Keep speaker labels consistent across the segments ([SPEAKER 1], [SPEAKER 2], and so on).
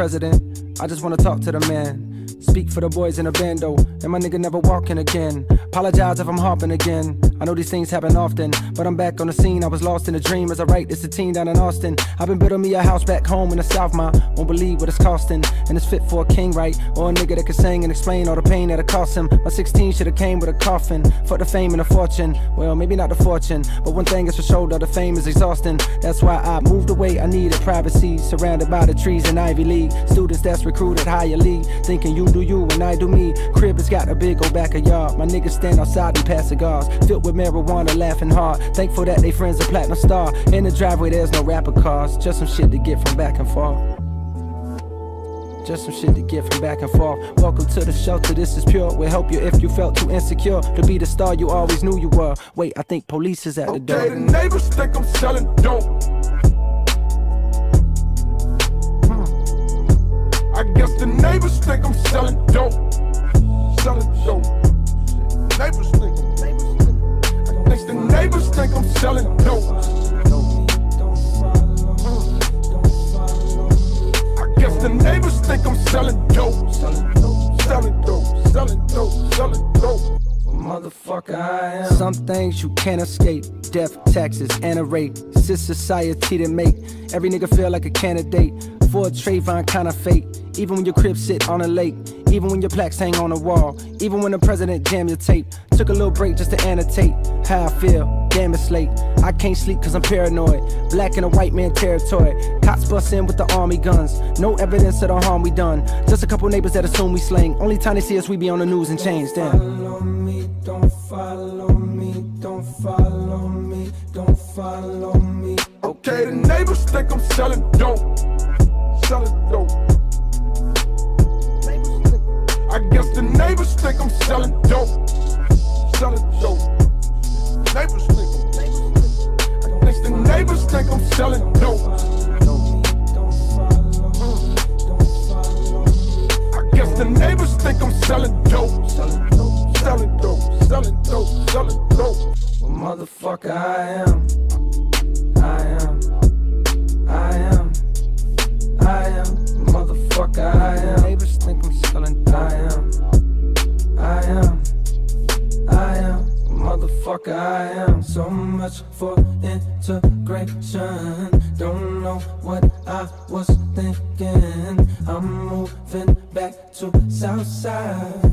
[SPEAKER 1] president. I just wanna talk to the man. Speak for the boys in the bando, and my nigga never walking again. Apologize if I'm hopping again. I know these things happen often, but I'm back on the scene. I was lost in a dream as I write this a team down in Austin. I've been building me a house back home in the South, my won't believe what it's costing. And it's fit for a king, right? Or a nigga that can sing and explain all the pain that it cost him. My 16 should've came with a coffin. For the fame and the fortune. Well, maybe not the fortune, but one thing is for sure, though, the fame is exhausting. That's why I moved away. I needed privacy, surrounded by the trees in Ivy League. Students that's recruited higher league, thinking you do you and I do me. Crib has got a big old backyard. My niggas stand outside and pass cigars, filled with marijuana, laughing hard. Thankful that they friends a platinum star. In the driveway, there's no rapper cars, just some shit to get from back and forth. Just some shit to get from back and forth. Welcome to the shelter, this is pure. We'll help you if you felt too insecure to be the star you always knew you were. Wait, I think police is at the door.
[SPEAKER 2] Okay, the neighbors think I'm selling dope. Hmm. I guess the neighbors think I'm selling dope. Selling dope. Neighbors the neighbors think I'm selling dope. I guess the neighbors think I'm selling dope. Selling dope. Selling dope. Selling dope. Selling dope.
[SPEAKER 1] Motherfucker, I am. Some things you can't escape. Death, taxes, and a rape. It's society that make every nigga feel like a candidate for a Trayvon kind of fate. Even when your crib sit on a lake. Even when your plaques hang on a wall. Even when the president jam your tape. Took a little break just to annotate how I feel. Damn, it's late. I can't sleep cause I'm paranoid. Black in a white man territory. Cops bust in with the army guns. No evidence of the harm we done. Just a couple neighbors that assume we slang. Only time they see us, we be on the news and change. Damn.
[SPEAKER 3] Don't follow me, don't follow me, don't follow me.
[SPEAKER 2] Okay, the neighbors think I'm selling dope. Selling dope. I guess the neighbors think I'm selling dope. Selling dope. Neighbors think I'm. I guess the neighbors think I'm selling dope. I guess the neighbors think I'm selling dope. Hmm. Selling dope. Selling dope. Selling dope.
[SPEAKER 1] Well, motherfucker, I am. I am. I am. I am. Motherfucker, I am. Neighbors think I'm selling. I am. I am. I am. Motherfucker, I am.
[SPEAKER 3] So much for integration. Don't know what I was thinking. I'm moving back to Southside.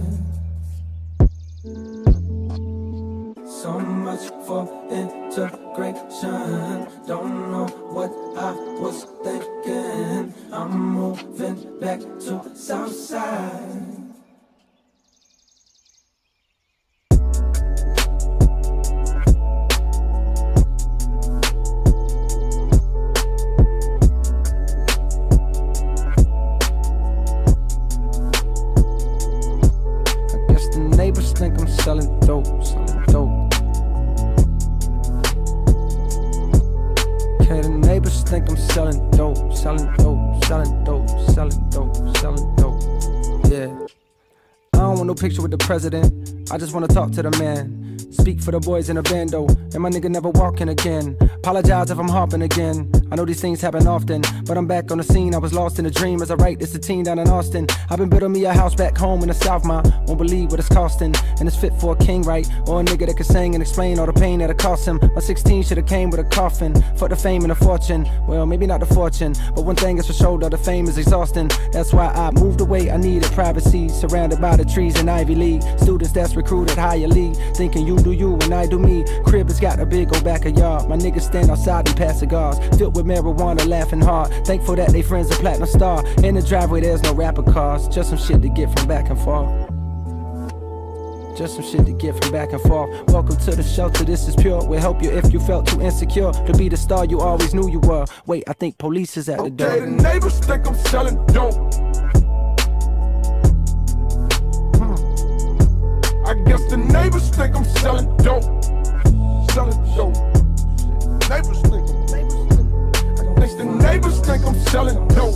[SPEAKER 3] So much for integration. Don't know what I was thinking. I'm moving back to Southside.
[SPEAKER 1] Think I'm selling dope, selling dope. Okay, the neighbors think I'm selling dope, selling dope, selling dope, selling dope, selling dope. Yeah. Don't want no picture with the president. I just wanna talk to the man. Speak for the boys in the bando, and my nigga never walking again. Apologize if I'm hopping again. I know these things happen often, but I'm back on the scene. I was lost in a dream as I write this a team down in Austin. I've been building me a house back home in the South, my won't believe what it's costing. And it's fit for a king, right? Or a nigga that can sing and explain all the pain that it cost him. My 16 should've came with a coffin. For the fame and the fortune. Well, maybe not the fortune, but one thing is for sure, though, the fame is exhausting. That's why I moved away. I needed privacy, surrounded by the trees in Ivy League. Students that's recruited higher league, thinking you do you and I do me. Crib has got a big old backyard. My niggas stand outside and pass cigars, filled with marijuana, laughing hard. Thankful that they friends a platinum star. In the driveway, there's no rapper cars, just some shit to get from back and forth. Just some shit to get from back and forth. Welcome to the shelter, this is pure. We'll help you if you felt too insecure to be the star you always knew you were. Wait, I think police is at the
[SPEAKER 2] Okay,
[SPEAKER 1] door.
[SPEAKER 2] the neighbors think I'm selling dope. I guess the neighbors think I'm selling dope. Selling dope. Neighbors think I'm. The neighbors think I'm selling dope.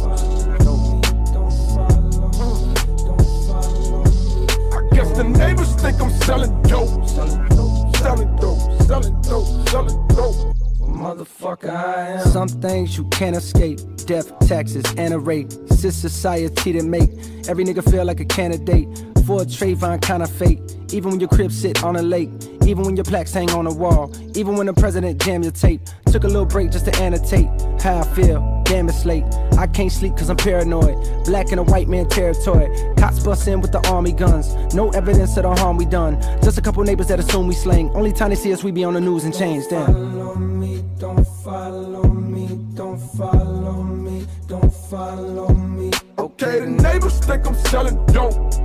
[SPEAKER 2] I guess the neighbors think I'm selling dope. Selling dope. Selling dope. Selling dope.
[SPEAKER 1] Motherfucker, I am. Some things you can't escape death, taxes, and a rate. Sis society that make every nigga feel like a candidate for a Trayvon kind of fate. Even when your crib sit on a lake. Even when your plaques hang on a wall. Even when the president jam your tape. Took a little break just to annotate how I feel. Damn, it's late. I can't sleep cause I'm paranoid. Black in a white man territory. Cops bust in with the army guns. No evidence of the harm we done. Just a couple neighbors that assume we slang. Only time they see us, we be on the news and change. Damn.
[SPEAKER 3] Follow me, don't follow me, don't follow me, don't follow me.
[SPEAKER 2] Okay, the neighbors think I'm selling dope.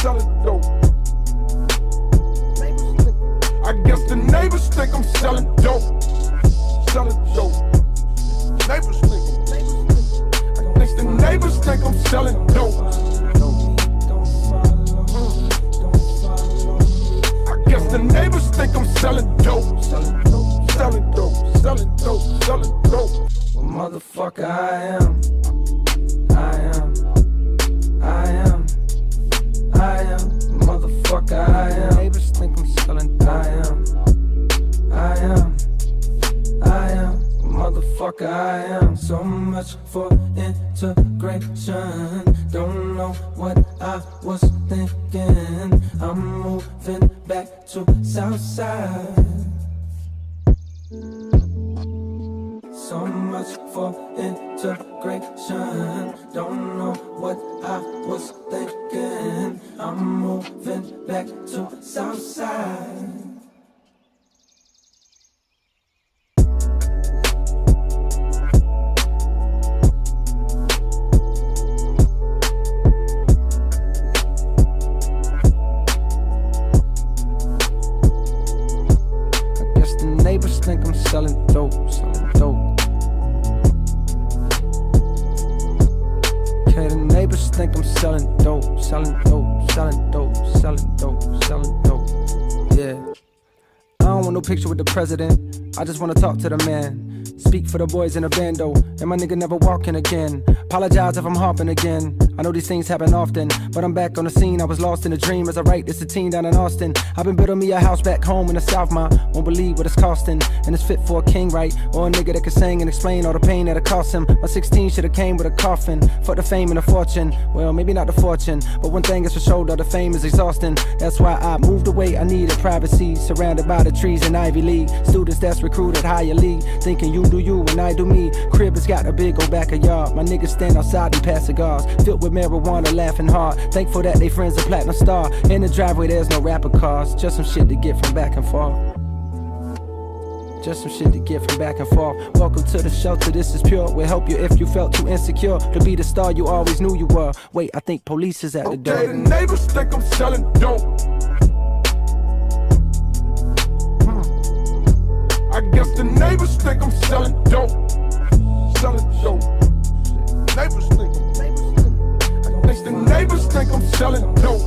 [SPEAKER 2] Selling dope. I guess the neighbors think I'm selling dope. Selling dope. Neighbors think I'm. Guess the neighbors think I'm selling dope.
[SPEAKER 1] Wanna talk to the man. Speak for the boys in the bando, and my nigga never walking again. Apologize if I'm harping again. I know these things happen often, but I'm back on the scene. I was lost in a dream as I write this a teen down in Austin. I've been building me a house back home in the South, ma. Won't believe what it's costing, and it's fit for a king, right? Or a nigga that can sing and explain all the pain that it cost him. My 16 should've came with a coffin. For the fame and the fortune. Well, maybe not the fortune, but one thing is for sure, though, the fame is exhausting. That's why I moved away. I needed privacy, surrounded by the trees in Ivy League. Students that's recruited higher league, thinking you do you and I do me. Crib has got a big old back of yard. My niggas stand outside and pass cigars, filled with marijuana, laughing hard. Thankful that they friends a platinum star. In the driveway, there's no rapper cars, just some shit to get from back and forth. Just some shit to get from back and forth. Welcome to the shelter, this is pure. We'll help you if you felt too insecure to be the star you always knew you were. Wait, I think police is at the
[SPEAKER 2] Okay,
[SPEAKER 1] door.
[SPEAKER 2] the neighbors think I'm selling dope. Hmm. I guess the neighbors think I'm selling dope. Selling dope. Neighbors neighbors think I'm selling dope.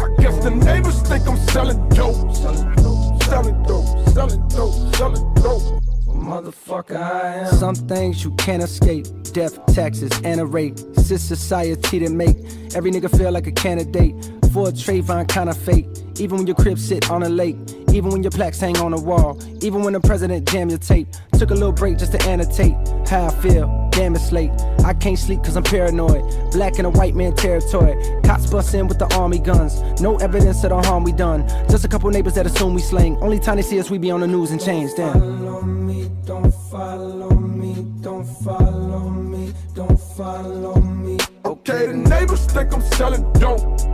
[SPEAKER 2] I guess the neighbors think I'm selling dope. Selling dope. Selling dope. Selling dope.
[SPEAKER 1] Motherfucker, I am. Some things you can't escape. Death, taxes, and a rate. This society to make every nigga feel like a candidate for a Trayvon kind of fate. Even when your crib sit on a lake. Even when your plaques hang on a wall. Even when the president jam your tape. Took a little break just to annotate how I feel. Damn, it's late. I can't sleep cause I'm paranoid. Black in a white man territory. Cops bust in with the army guns. No evidence of the harm we done. Just a couple neighbors that assume we slang. Only time they see us, we be on the news and change. Damn.
[SPEAKER 3] Follow me, don't follow me, don't follow me, don't follow me.
[SPEAKER 2] Okay, the neighbors think I'm selling dope.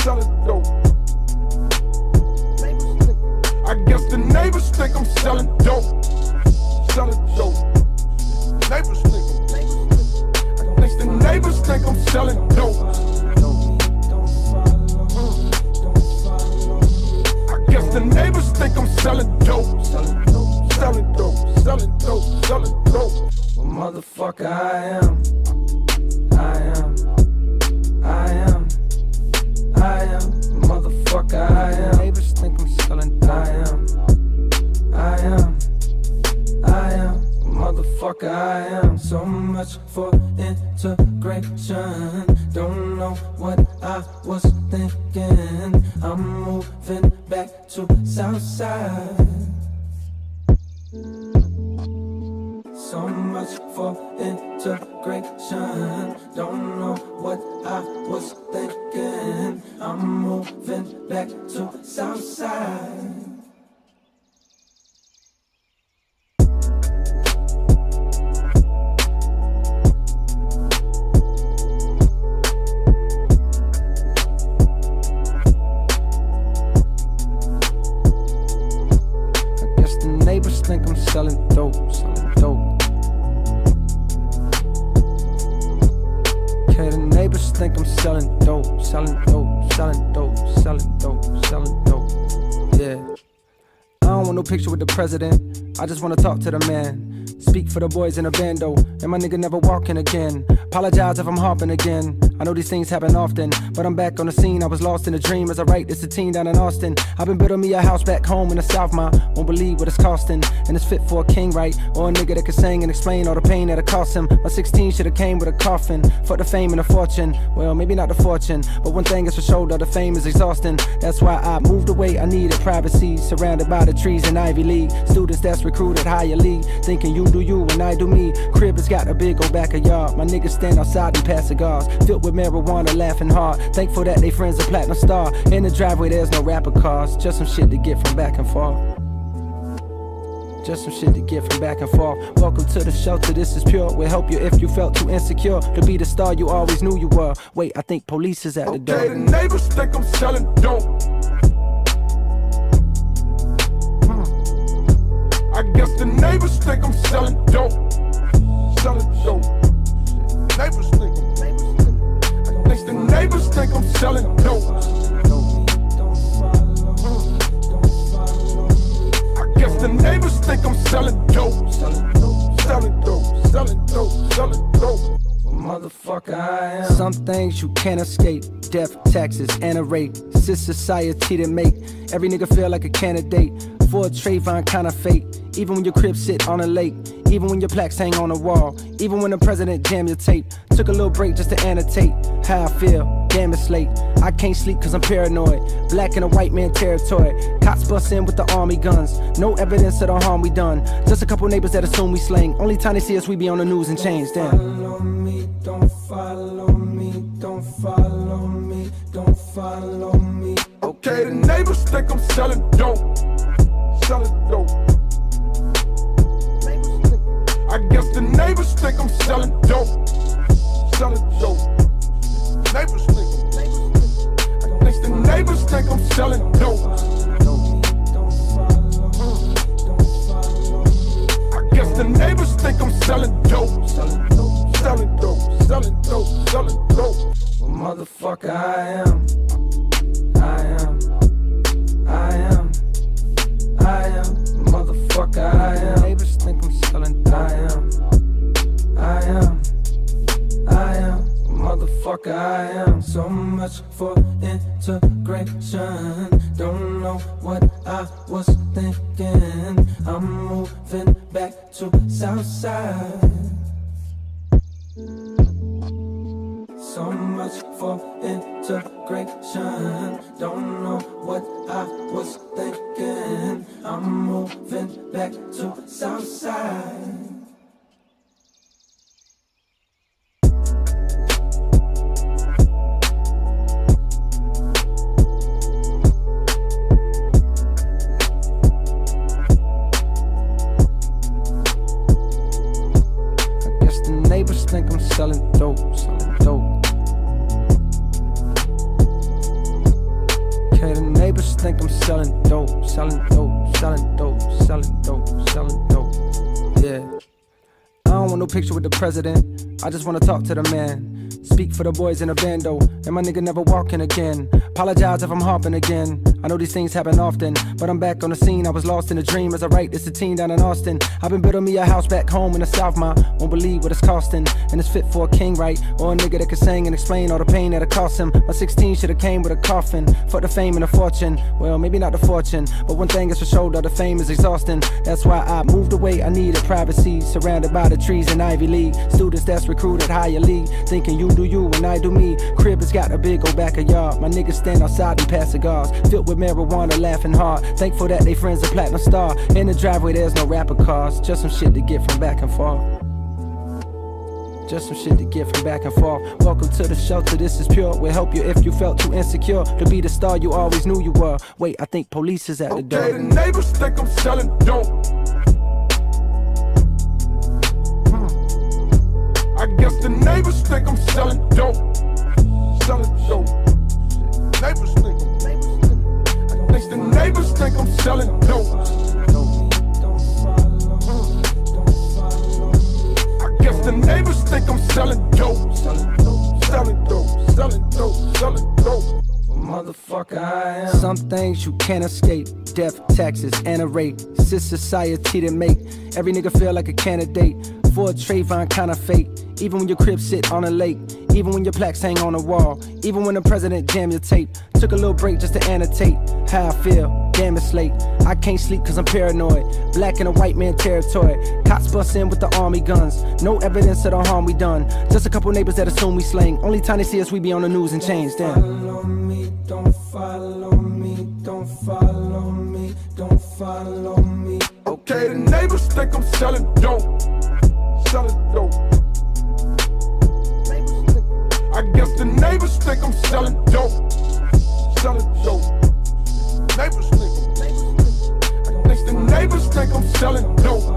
[SPEAKER 2] Selling dope. I guess the neighbors think I'm selling dope. Selling dope. Neighbors think I'm. Guess the neighbors think I'm selling dope. Mm. I guess the neighbors think I'm selling dope. Selling dope. Selling dope. Selling dope. Selling dope.
[SPEAKER 1] Well, motherfucker, I am. Motherfucker, I am. Neighbors think I'm selling. Am. I am. I am. Motherfucker
[SPEAKER 3] I am. So much for integration. Don't know what I was thinking. I'm moving back to Southside. So much for integration. Don't know what I was thinking. I'm moving back to Southside.
[SPEAKER 1] No picture with the president. I just wanna talk to the man. Speak for the boys in a bando, and my nigga never walking again. Apologize if I'm hopping again. I know these things happen often, but I'm back on the scene. I was lost in a dream as I write this a teen down in Austin. I've been building me a house back home in the South, ma. Won't believe what it's costing, and it's fit for a king, right? Or a nigga that can sing and explain all the pain that it cost him. My 16 should've came with a coffin. For the fame and the fortune. Well, maybe not the fortune, but one thing is for sure, that the fame is exhausting. That's why I moved away. I needed privacy, surrounded by the trees in Ivy League. Students that's recruited higher league, thinking you do you and I do me. Crib has got a big old backyard. My niggas stand outside and pass cigars, filled with marijuana, laughing hard. Thankful that they friends a platinum star. In the driveway, there's no rapper cars, just some shit to get from back and forth. Just some shit to get from back and forth. Welcome to the shelter, this is pure. We'll help you if you felt too insecure to be the star you always knew you were. Wait, I think police is at the door.
[SPEAKER 2] Okay, the neighbors think I'm selling dope. I guess the neighbors think I'm selling dope. Selling dope. Neighbors think I'm selling dope. I guess the neighbors think I'm selling dope. Selling dope. Selling dope. Selling dope.
[SPEAKER 3] Motherfucker, I am.
[SPEAKER 1] Some things you can't escape. Death, taxes, and a rate. This society that make every nigga feel like a candidate for a Trayvon kind of fate. Even when your crib sit on a lake, even when your plaques hang on a wall, even when the president jam your tape. Took a little break just to annotate how I feel. Damn, it's late. I can't sleep cause I'm paranoid. Black in a white man territory. Cops bust in with the army guns. No evidence of the harm we done. Just a couple neighbors that assume we slang. Only time they see us, we be on the news and change. Damn.
[SPEAKER 3] Follow me, don't follow me, don't follow me, don't follow me.
[SPEAKER 2] Okay, the neighbors think I'm selling dope. Selling dope. I guess the neighbors think I'm selling dope. Selling dope. Neighbors think I'm. Guess the neighbors think I'm selling dope. I guess the neighbors think I'm selling dope. Selling dope. Selling dope. Selling dope. Selling dope.
[SPEAKER 3] Motherfucker, I am. I am. I am. I am. Motherfucker, I am.
[SPEAKER 1] Neighbors think I'm selling.
[SPEAKER 3] I am. I am. I am. Motherfucker, I am. So much for integration. Don't know what I was thinking. I'm moving back to Southside. So much for integration. Don't know what I was thinking. I'm moving back to Southside.
[SPEAKER 1] I guess Okay, the neighbors think I'm selling dope, selling dope, selling dope, selling dope, selling dope. Yeah. I don't want no picture with the president. I just wanna talk to the man. Speak for the boys in the bando, and my nigga never walking again. Apologize if I'm hopping again. I know these things happen often, but I'm back on the scene. I was lost in a dream as I write this a teen down in Austin. I've been building me a house back home in the South, ma. Won't believe what it's costing, and it's fit for a king, right? Or a nigga that can sing and explain all the pain that it cost him. My 16 should've came with a coffin. Fuck the fame and the fortune. Well, maybe not the fortune, but one thing is for sure that the fame is exhausting. That's why I moved away. I needed privacy, surrounded by the trees in Ivy League. Students that's recruited higher league, thinking you do you and I do me. Crib has got a big old backyard. My niggas stand outside and pass cigars, filled with marijuana, laughing hard. Thankful that they friends a platinum star. In the driveway, there's no rapper cars, just some shit to get from back and forth. Just some shit to get from back and forth. Welcome to the shelter, this is pure. We'll help you if you felt too insecure to be the star you always knew you were. Wait, I think police is at the door.
[SPEAKER 2] Okay, the neighbors think I'm selling dope. I guess the neighbors think I'm selling dope. Selling dope. Neighbors think I'm. I guess the neighbors think I'm selling dope. I guess the neighbors think I'm selling dope. Selling dope. Selling dope. Selling dope.
[SPEAKER 1] Motherfucker, I am. Some things you can't escape. Death, taxes, and a rate. It's society that make every nigga feel like a candidate for a Trayvon kind of fate. Even when your crib sit on a lake. Even when your plaques hang on the wall. Even when the president jam your tape. Took a little break just to annotate how I feel. Damn, it's late. I can't sleep cause I'm paranoid. Black and a white man territory. Cops bust in with the army guns. No evidence of the harm we done. Just a couple neighbors that assume we slang. Only time they see us, we be on the news and change. Damn.
[SPEAKER 3] Follow me, don't follow me, don't follow me, don't follow me.
[SPEAKER 2] Okay, the neighbors think I'm selling dope. Selling dope. I guess the neighbors think I'm selling dope. Selling dope. Neighbors think I'm. Guess the neighbors think I'm selling dope.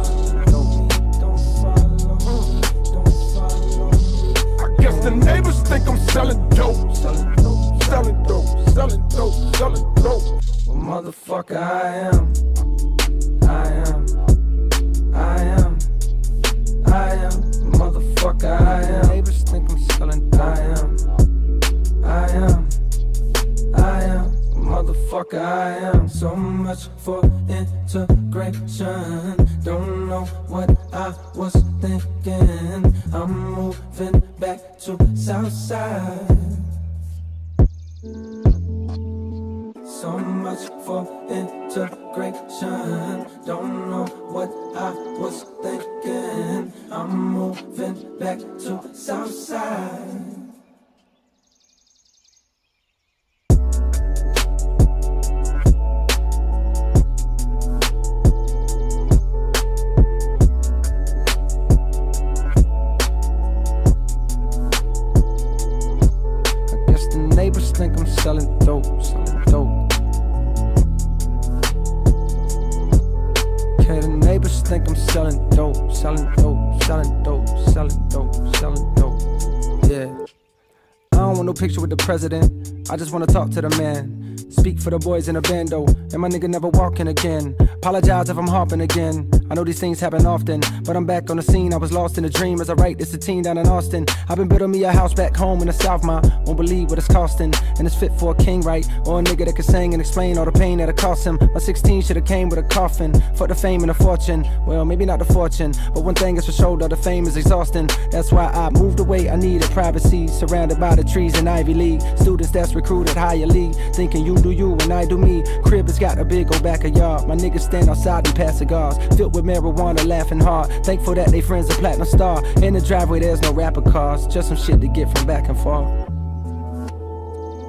[SPEAKER 2] I the neighbors think I'm selling dope. Selling dope. Selling dope. Selling dope. Selling dope.
[SPEAKER 1] Well, motherfucker, I am. I am. Neighbors think I'm selling. I am. I am. I am. Motherfucker, I am.
[SPEAKER 3] So much for integration. Don't know what I was thinking. I
[SPEAKER 1] just wanna talk to the man. Speak for the boys in the bando, and my nigga never walking again. Apologize if I'm hopping again. I know these things happen often, but I'm back on the scene. I was lost in a dream as I write this a teen down in Austin. I've been building me a house back home in the South, ma. Won't believe what it's costing, and it's fit for a king, right? Or a nigga that can sing and explain all the pain that it cost him. My 16 should've came with a coffin. Fuck the fame and the fortune. Well, maybe not the fortune, but one thing is for sure that the fame is exhausting. That's why I moved away. I needed privacy, surrounded by the trees in Ivy League. Students that's recruited higher league, thinking you do you and I do me. Crib has got a big old backyard. My niggas stand outside and pass cigars, filled with marijuana, laughing hard. Thankful that they friends a platinum star. In the driveway, there's no rapper cars, just some shit to get from back and forth.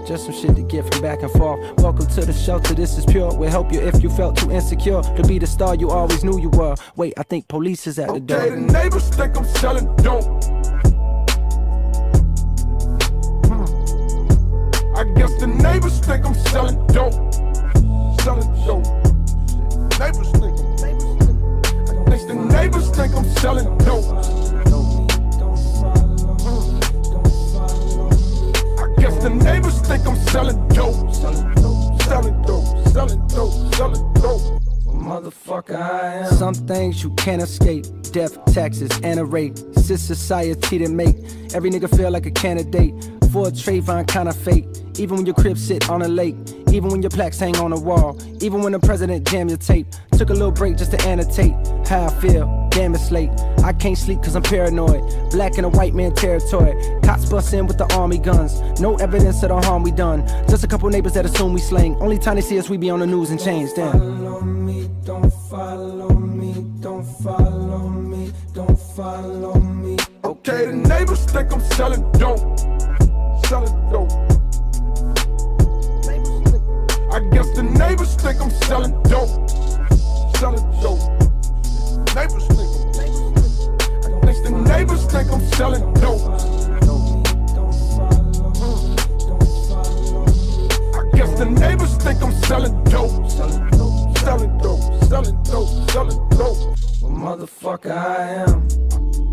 [SPEAKER 1] Just some shit to get from back and forth. Welcome to the shelter, this is pure. We'll help you if you felt too insecure to be the star you always knew you were. Wait, I think police is at the
[SPEAKER 2] Okay, the
[SPEAKER 1] door.
[SPEAKER 2] neighbors think I'm selling dope. Hmm. I guess the neighbors think I'm selling dope. Selling dope. Neighbors the neighbors think I'm selling dope. I guess the neighbors think I'm selling dope. Selling dope. Selling dope. Selling dope.
[SPEAKER 1] Motherfucker, I am. Some things you can't escape. Death, taxes, and a rate. Sis society that make every nigga feel like a candidate for a Trayvon kind of fate. Even when your crib sit on a lake, even when your plaques hang on a wall, even when the president jam your tape. Took a little break just to annotate how I feel. Damn, it's late. I can't sleep cause I'm paranoid. Black in a white man territory. Cops bust in with the army guns. No evidence of the harm we done. Just a couple neighbors that assume we slang. Only time they see us, we be on the news and change. Damn.
[SPEAKER 3] Follow me, don't follow me, don't follow me, don't follow me.
[SPEAKER 2] Okay, the neighbors think I'm selling dope. Selling dope. I guess the neighbors think I'm selling dope. Selling dope. Neighbors think I'm. I guess the neighbors think I'm selling dope. The neighbors think I'm selling dope. Selling dope. Selling dope. Selling dope. Selling dope.
[SPEAKER 3] Well, motherfucker, I am.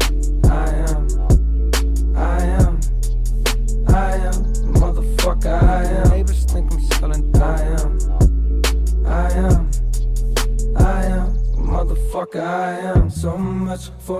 [SPEAKER 3] I am. Motherfucker, I am.
[SPEAKER 1] Neighbors think I'm selling
[SPEAKER 3] I am. I am. I am. Motherfucker, I am. So much for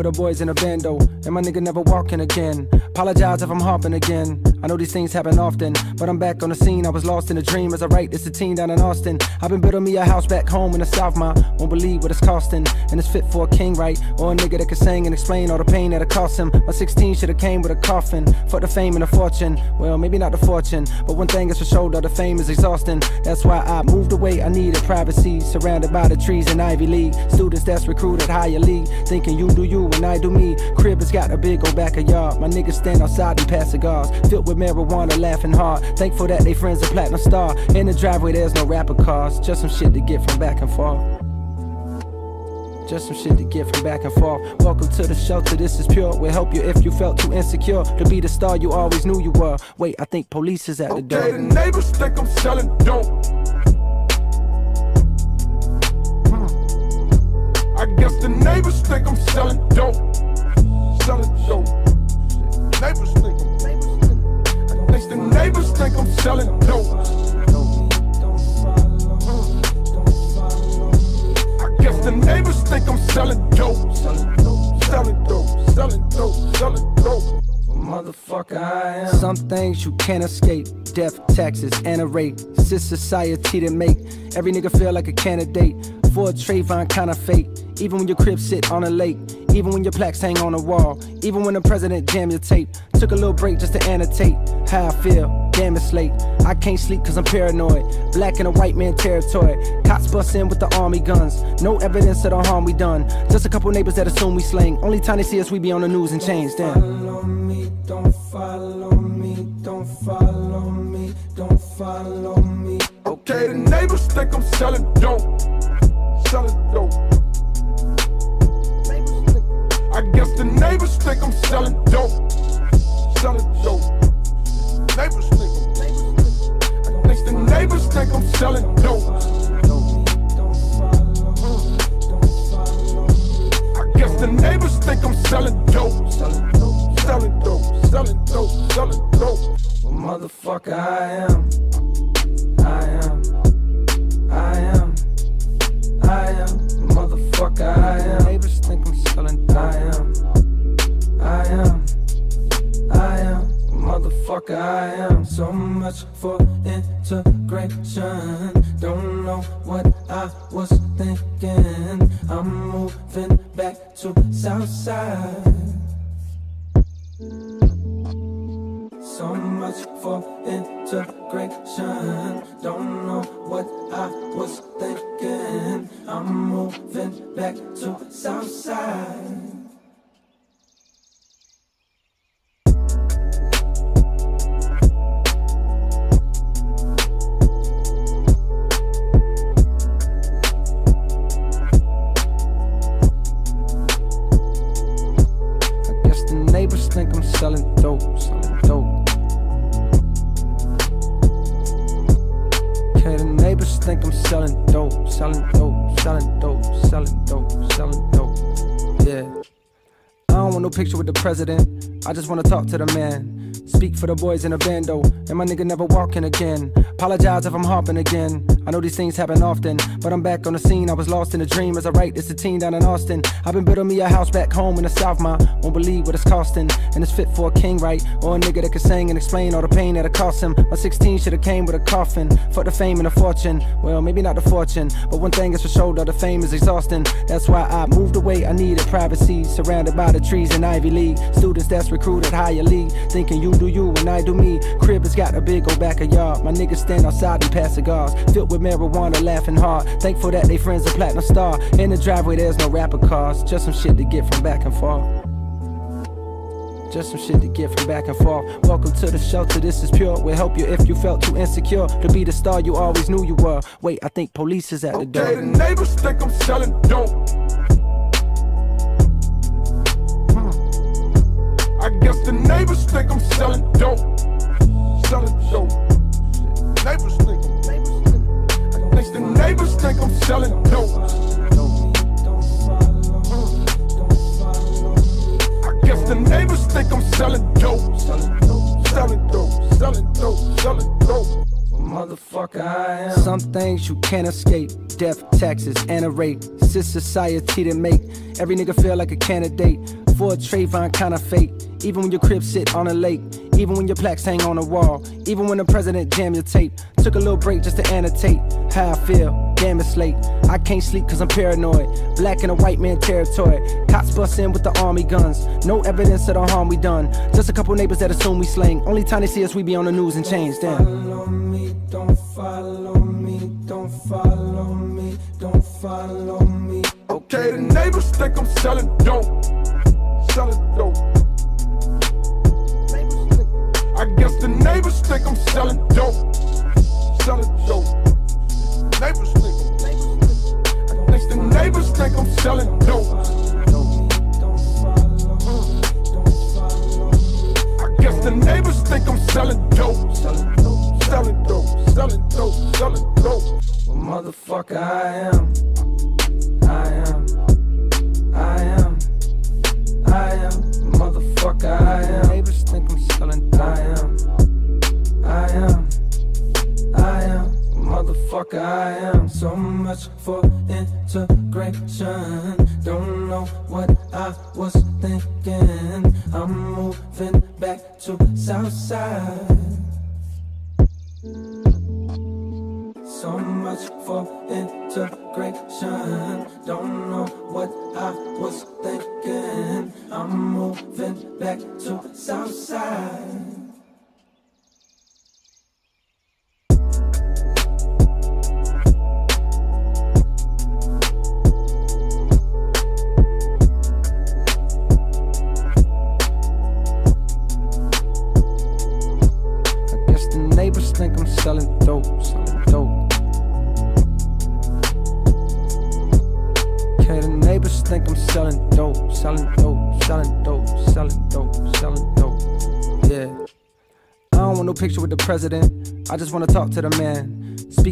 [SPEAKER 3] for
[SPEAKER 1] the boys in the bando, and my nigga never walking again. Apologize if I'm harping again. I know these things happen often, but I'm back on the scene. I was lost in a dream as I write this a teen down in Austin. I've been building me a house back home in the South, ma. Won't believe what it's costing, and it's fit for a king, right? Or a nigga that can sing and explain all the pain that it cost him. My 16 should've came with a coffin. For the fame and the fortune. Well, maybe not the fortune, but one thing is for sure that the fame is exhausting. That's why I moved away. I needed privacy, surrounded by the trees in Ivy League. Students that's recruited higher league, thinking you do you and I do me. Crib has got a big old back of yard. My niggas stand outside and pass cigars, filled with marijuana, laughing hard. Thankful that they friends a platinum star. In the driveway, there's no rapper cars, just some shit to get from back and forth. Just some shit to get from back and forth. Welcome to the shelter, this is pure. We'll help you if you felt too insecure to be the star you always knew you were. Wait, I think police is at the door.
[SPEAKER 2] Okay, the neighbors think I'm selling dope. I guess the neighbors think I'm. Selling
[SPEAKER 1] can't escape. Death, taxes, and a rate. Sis society that make every nigga feel like a candidate for a Trayvon kind of fate. Even when your crib sit on a lake, even when your plaques hang on a wall, even when the president jam your tape. Took a little break just to annotate how I feel. Damn, it's late. I can't sleep cause I'm paranoid. Black in a white man territory. Cops bust in with the army guns. No evidence of the harm we done. Just a couple neighbors that assume we slang. Only time they see us, we be on the news and change. Damn.
[SPEAKER 3] Follow me, don't follow me, don't follow me, don't follow me.
[SPEAKER 2] Okay, the neighbors think I'm selling dope. Selling dope. I guess the neighbors think I'm selling dope. Selling dope. Neighbors think. I guess the neighbors think I'm selling dope. I guess the neighbors think I'm selling dope. Selling dope. Selling dope. Selling dope. Selling dope.
[SPEAKER 3] Motherfucker, I am. I am. I am. I am. Motherfucker, I am.
[SPEAKER 1] Neighbors think I'm selling.
[SPEAKER 3] I am. I am. I am. motherfucker I am. So much for integration. Don't know what I was thinking. I'm moving back to Southside. So much for integration. Don't know what I was thinking. I'm moving back to Southside.
[SPEAKER 1] Picture with the president. I just wanna talk to the man. Speak for the boys in the bando, and my nigga never walking again. Apologize if I'm hopping again. I know these things happen often, but I'm back on the scene. I was lost in a dream as I write this a teen down in Austin. I've been building me a house back home in the South, ma. Won't believe what it's costing, and it's fit for a king, right? Or a nigga that can sing and explain all the pain that it cost him. My 16 should've came with a coffin. For the fame and the fortune. Well, maybe not the fortune, but one thing is for sure, though the fame is exhausting. That's why I moved away. I needed privacy, surrounded by the trees in Ivy League. Students that's recruited higher league, thinking you do you and I do me. Crib has got a big old back of yard. My niggas stand outside and pass cigars, filled with marijuana, laughing hard. Thankful that they friends a platinum star. In the driveway, there's no rapper cars, just some shit to get from back and forth. Just some shit to get from back and forth. Welcome to the shelter, this is pure. We'll help you if you felt too insecure to be the star you always knew you were. Wait, I think police is at the door.
[SPEAKER 2] Okay, the neighbors think I'm selling dope. Hmm. I guess the neighbors think I'm selling dope. Selling dope. Neighbors the neighbors think I'm selling dope. I guess the neighbors think I'm selling dope. Selling dope. Selling dope. Selling dope.
[SPEAKER 3] Motherfucker, I am.
[SPEAKER 1] Some things you can't escape. Death, taxes, and a rate. This society to make every nigga feel like a candidate for a Trayvon kind of fate. Even when your crib sit on a lake, even when your plaques hang on a wall, even when the president jam your tape. Took a little break just to annotate how I feel. Damn, it's late. I can't sleep cause I'm paranoid. Black and a white man territory. Cops bust in with the army guns. No evidence of the harm we done. Just a couple neighbors that assume we slang. Only time they see us, we be on the news and change. Damn.
[SPEAKER 2] Think I'm selling dope. Selling dope. I guess the neighbors think I'm selling dope.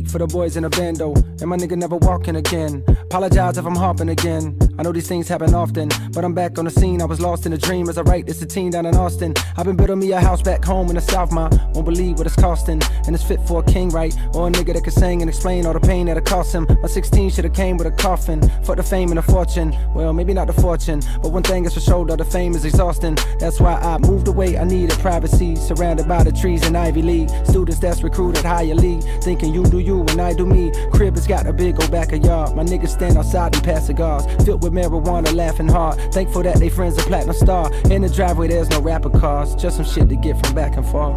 [SPEAKER 1] For the boys in the bando, and my nigga never walking again. Apologize if I'm hopping again. I know these things happen often, but I'm back on the scene. I was lost in a dream as I write this a teen down in Austin. I've been building me a house back home in the South, ma. Won't believe what it's costing. And it's fit for a king, right? Or a nigga that can sing and explain all the pain that it cost him. My 16 should've came with a coffin. For the fame and the fortune. Well, maybe not the fortune, but one thing is for sure, though, the fame is exhausting. That's why I moved away. I needed privacy, surrounded by the trees in Ivy League. Students that's recruited higher league, thinking you do you and I do me. Crib has got a big old back of yard. My niggas stand outside and pass cigars, filled with marijuana, laughing hard. Thankful that they friends a platinum star. In the driveway, there's no rapper cars, just some shit to get from back and forth.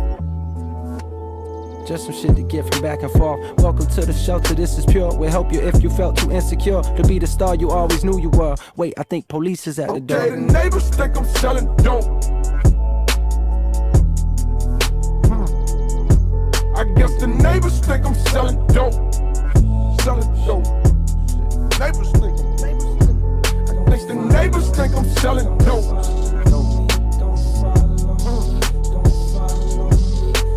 [SPEAKER 1] Just some shit to get from back and forth. Welcome to the shelter, this is pure. We'll help you if you felt too insecure to be the star you always knew you were. Wait, I think police is at the door.
[SPEAKER 2] Okay, the neighbors think I'm selling dope. Hmm. I guess the neighbors think I'm selling dope. Selling dope. Neighbors think I'm. Thinks the neighbors think I'm selling dope.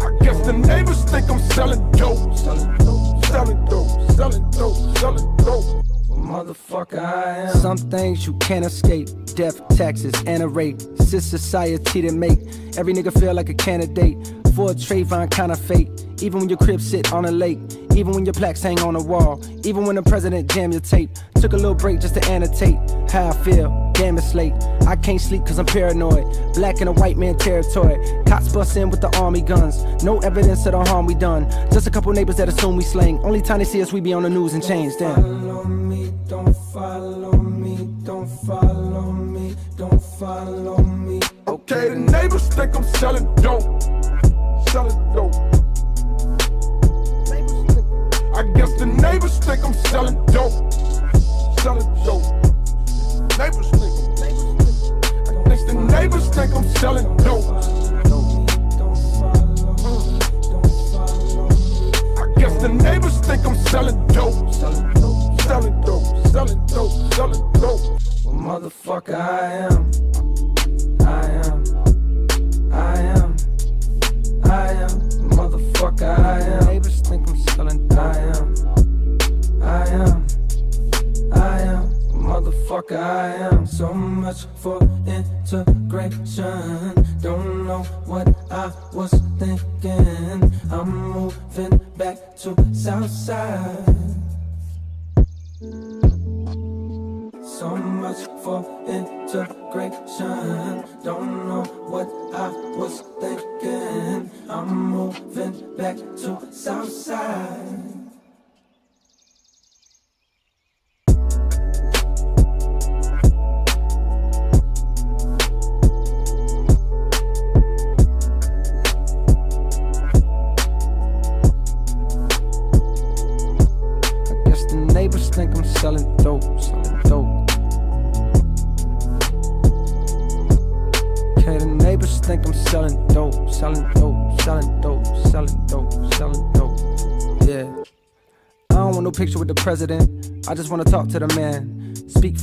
[SPEAKER 2] I guess the neighbors think I'm selling dope. Selling dope. Selling dope. Selling dope.
[SPEAKER 3] Motherfucker, I am.
[SPEAKER 1] Some things you can't escape. Death, taxes, and a rape. It's society that make every nigga feel like a candidate for a Trayvon kind of fate. Even when your crib sit on a lake, even when your plaques hang on a wall, even when the president jam your tape. Took a little break just to annotate how I feel. Damn, it's late. I can't sleep cause I'm paranoid. Black in a white man territory. Cops bust in with the army guns. No evidence of the harm we done. Just a couple neighbors that assume we slang. Only time they see us, we be on the news and change. Damn.
[SPEAKER 3] Follow me, don't follow me, don't follow me, don't follow me.
[SPEAKER 2] Okay, the neighbors think I'm selling dope. Selling dope. I guess the neighbors think I'm selling dope. Selling dope. Neighbors think I'm. Thinks the neighbors think I'm selling dope. Hmm. I guess the neighbors think I'm selling dope. Selling dope. Selling dope. Selling dope. Selling dope.
[SPEAKER 3] Well, motherfucker, I am.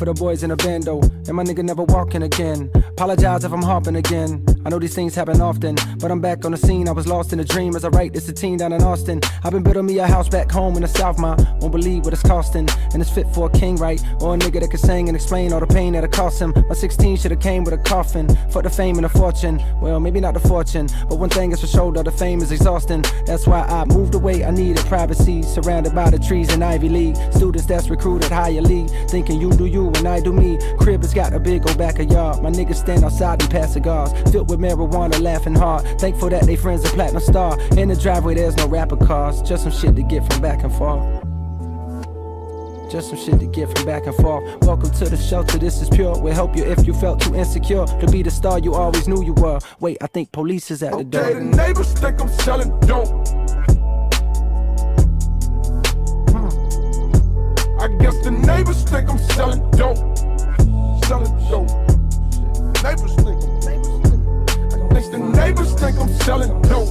[SPEAKER 3] For
[SPEAKER 1] the boys in the bando, and my nigga never walking again. Apologize if I'm harping again. I know these things happen often, but I'm back on the scene. I was lost in a dream as I write this a teen down in Austin. I've been building me a house back home in the South, ma. Won't believe what it's costing, and it's fit for a king, right? Or a nigga that can sing and explain all the pain that it cost him. My 16 should've came with a coffin. For the fame and the fortune. Well, maybe not the fortune, but one thing is for sure, though, the fame is exhausting. That's why I moved away. I needed privacy, surrounded by the trees in Ivy League. Students that's recruited higher league, thinking you do you and I do me. Crib has got a big old back of yard. My niggas stand outside and pass cigars, filled with marijuana, laughing hard. Thankful that they friends a platinum star. In the driveway, there's no rapper cars, just some shit to get from back and forth. Just some shit to get from back and forth. Welcome to the shelter, this is pure. We'll help you if you felt too insecure to be the star you always knew you were. Wait, I think police is at the
[SPEAKER 2] Okay,
[SPEAKER 1] door.
[SPEAKER 2] the neighbors think I'm selling dope. Think I'm selling dope. Selling dope. Neighbors think I'm. The neighbors think I'm selling dope.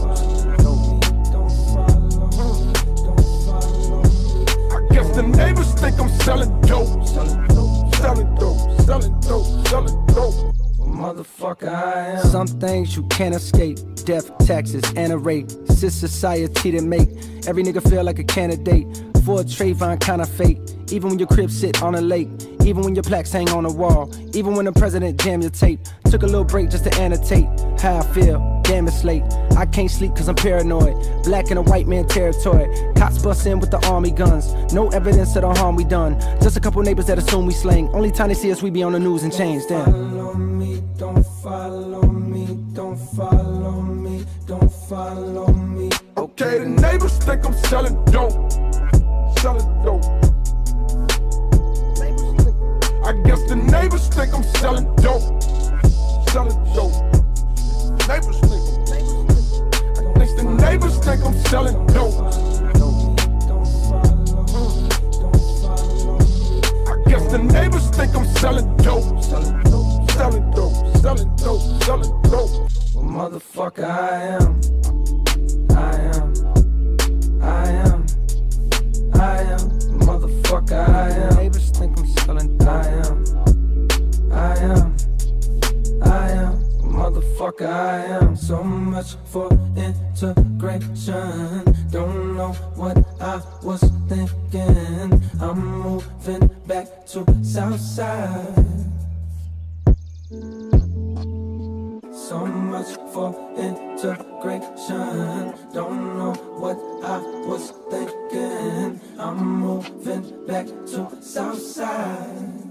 [SPEAKER 2] I guess the neighbors think I'm selling dope. Selling dope. Selling dope. Selling dope.
[SPEAKER 3] Motherfucker I am.
[SPEAKER 1] Some things you can't escape. Death, taxes, and a rate. Sis society to make every nigga feel like a candidate for a Trayvon kind of fate. Even when your crib sit on a lake, even when your plaques hang on a wall, even when the president jam your tape. Took a little break just to annotate how I feel. Damn, it's late. I can't sleep cause I'm paranoid. Black in a white man territory. Cops bust in with the army guns. No evidence of the harm we done. Just a couple neighbors that assume we slang. Only time they see us, we be on the news and change. Damn.
[SPEAKER 3] Follow me, don't follow me, don't follow me, don't follow me.
[SPEAKER 2] Okay, the neighbors think I'm selling dope. Selling dope. I guess the neighbors think I'm selling dope. Selling dope. Neighbors think I'm. Guess the neighbors think I'm selling dope. I guess the neighbors think I'm selling dope. Selling dope. Selling dope. Selling dope. Selling dope.
[SPEAKER 3] Well, motherfucker, I am. I am. I am. Motherfucker, I am.
[SPEAKER 1] Neighbors think I'm selling.
[SPEAKER 3] I am. I am. I am. Motherfucker, I am. So much for integration. Don't know what I was thinking. I'm moving back to Southside. So much for integration. Don't know what I was thinking. I'm moving back to Southside.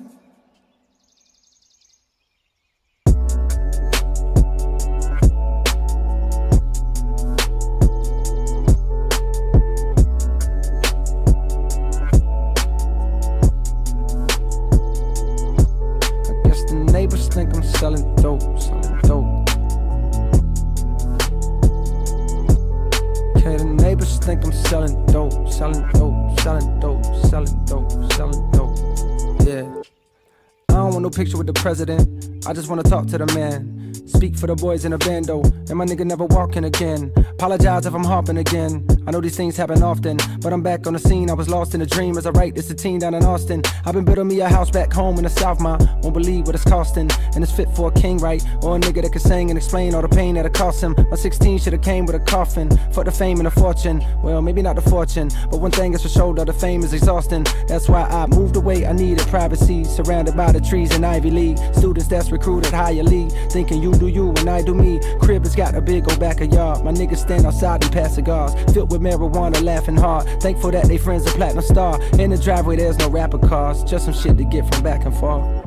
[SPEAKER 1] The president. I just wanna talk to the man. Speak for the boys in the bando, and my nigga never walking again. Apologize if I'm harping again. I know these things happen often, but I'm back on the scene. I was lost in a dream as I write this a teen down in Austin. I've been building me a house back home in the South, ma. Won't believe what it's costing, and it's fit for a king, right? Or a nigga that can sing and explain all the pain that it cost him. My 16 should've came with a coffin. For the fame and the fortune. Well, maybe not the fortune, but one thing is for sure, though, the fame is exhausting. That's why I moved away. I needed privacy, surrounded by the trees in Ivy League. Students that's recruited higher league, thinking you do you and I do me. Crib has got a big old backyard. My niggas stand outside and pass cigars, filled with marijuana, laughing hard. Thankful that they friends a platinum star. In the driveway, there's no rapper cars, just some shit to get from back and forth.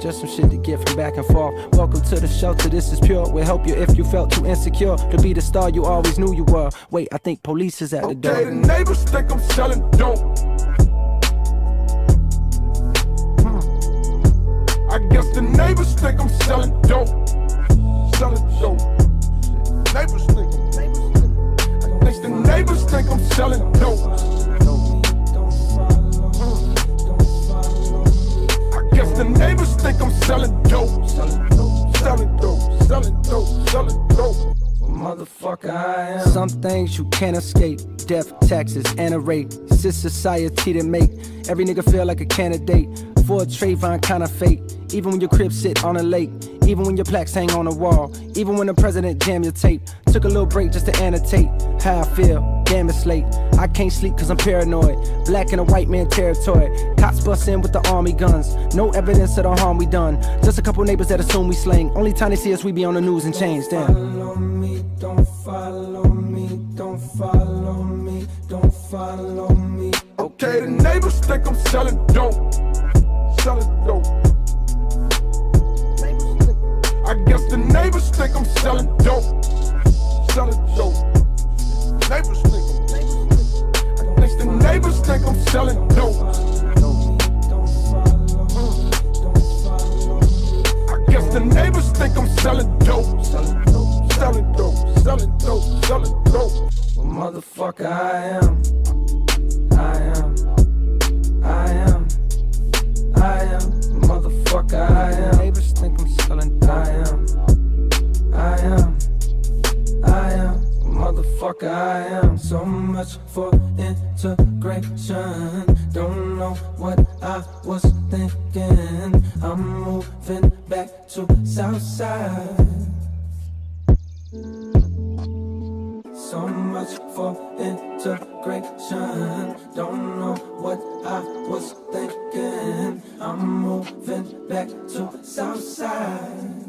[SPEAKER 1] Just some shit to get from back and forth. Welcome to the shelter, this is pure. We'll help you if you felt too insecure to be the star you always knew you were. Wait, I think police is at the
[SPEAKER 2] Okay, the neighbors think I'm selling dope. Hmm. I guess the neighbors think I'm selling dope. Selling dope. Neighbors the neighbors think I'm selling dope. I guess the neighbors think I'm selling dope. Selling dope. Selling dope. Selling dope.
[SPEAKER 3] Motherfucker, I am.
[SPEAKER 1] Some things you can't escape. Death, taxes, and a rate. Sis society to make every nigga feel like a candidate for a Trayvon kind of fate. Even when your crib sit on a lake, even when your plaques hang on a wall, even when the president jam your tape. Took a little break just to annotate how I feel. Damn, it's late. I can't sleep cause I'm paranoid. Black in a white man territory. Cops bust in with the army guns. No evidence of the harm we done. Just a couple neighbors that assume we slang. Only time they see us, we be on the news and change. Damn.
[SPEAKER 2] Think I'm selling dope. Selling dope. I guess the neighbors think I'm selling dope. Selling dope. Neighbors think I'm. I guess the neighbors think I'm selling dope. I guess the neighbors think I'm selling dope. Selling dope. Selling dope. Selling dope. Selling dope.
[SPEAKER 3] Well, motherfucker, I am. Motherfucker, I am.
[SPEAKER 1] Neighbors think I'm selling.
[SPEAKER 3] I am. I am. I am. Motherfucker. motherfucker I am. So much for integration. Don't know what I was thinking. I'm moving back to Southside. So much for integration. Don't know what I was thinking. I'm moving back to Southside.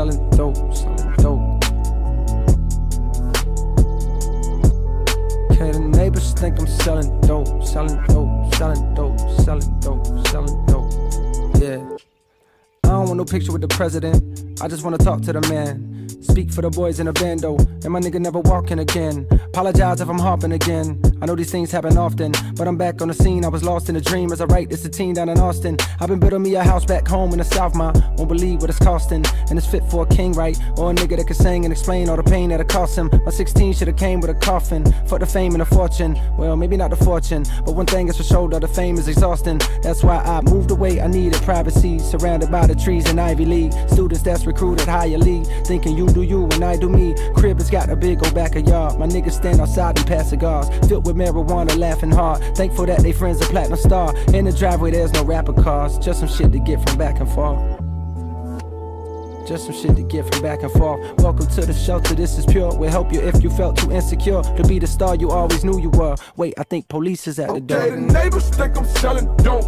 [SPEAKER 1] selling dope, neighbors think I'm selling dope, selling dope, selling dope, selling dope, selling dope. Yeah. I don't want no picture with the president. I just wanna talk to the man. Speak for the boys in a bando, and my nigga never walking again. Apologize if I'm hopping again. I know these things happen often, but I'm back on the scene. I was lost in a dream as I write this a teen down in Austin. I've been building me a house back home in the South, ma. Won't believe what it's costing, and it's fit for a king, right? Or a nigga that can sing and explain all the pain that it cost him. My 16 should've came with a coffin. For the fame and the fortune. Well, maybe not the fortune, but one thing is for sure that the fame is exhausting. That's why I moved away. I needed privacy, surrounded by the trees in Ivy League. Students that's recruited higher league, thinking you do you and I do me. Crib has got a big old backyard. My niggas stand outside and pass cigars, filled with marijuana, laughing hard. Thankful that they friends a platinum star. In the driveway, there's no rapper cars, just some shit to get from back and forth. Just some shit to get from back and forth. Welcome to the shelter, this is pure. We'll help you if you felt too insecure to be the star you always knew you were. Wait, I think police is at the door.
[SPEAKER 2] Okay, the neighbors think I'm selling dope.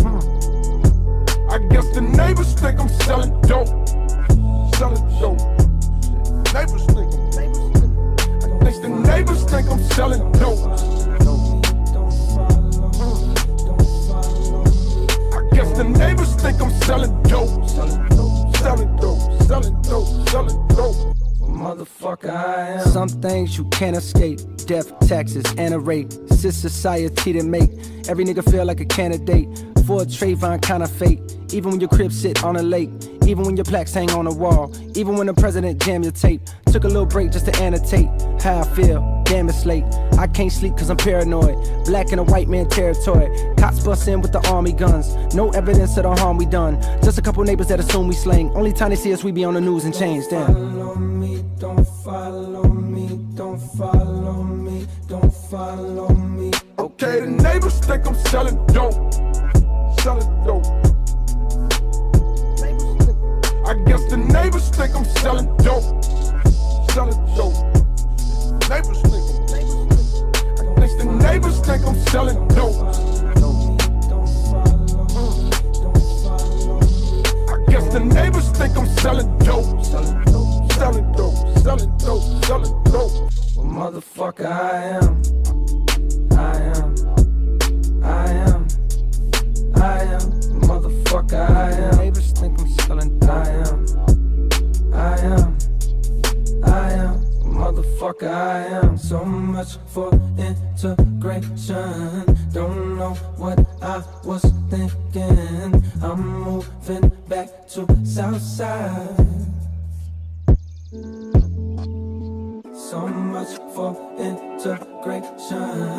[SPEAKER 2] Hmm. I guess the neighbors think I'm selling dope. Selling dope. Neighbors Guess the neighbors think I'm selling dope. I guess the neighbors think I'm selling dope. Selling dope. Selling dope. Selling dope.
[SPEAKER 3] Motherfucker, I am.
[SPEAKER 1] Some things you can't escape. Death, taxes, and a rape. This society that make every nigga feel like a candidate for a Trayvon kind of fate. Even when your crib sit on a lake, even when your plaques hang on a wall, even when the president jam your tape. Took a little break just to annotate how I feel. Damn, it's late. I can't sleep cause I'm paranoid. Black in a white man territory. Cops bust in with the army guns. No evidence of the harm we done. Just a couple neighbors that assume we slang. Only time they see us, we be on the news and change. Damn.
[SPEAKER 3] Follow me, don't follow me, don't follow me, don't follow me.
[SPEAKER 2] Okay, the neighbors think I'm selling dope. Selling dope. I guess the neighbors think I'm selling dope. Selling dope. Neighbors think I'm. Guess the neighbors think I'm selling dope. I guess the neighbors think I'm selling dope. Selling dope. Selling dope. Selling dope. Selling dope.
[SPEAKER 3] Well, motherfucker, I am. Motherfucker, I am.
[SPEAKER 1] Neighbors think I'm selling
[SPEAKER 3] am. I am. I am. Motherfucker, I am. So much for integration. Don't know what I was thinking. I'm moving back to Southside. So much for integration.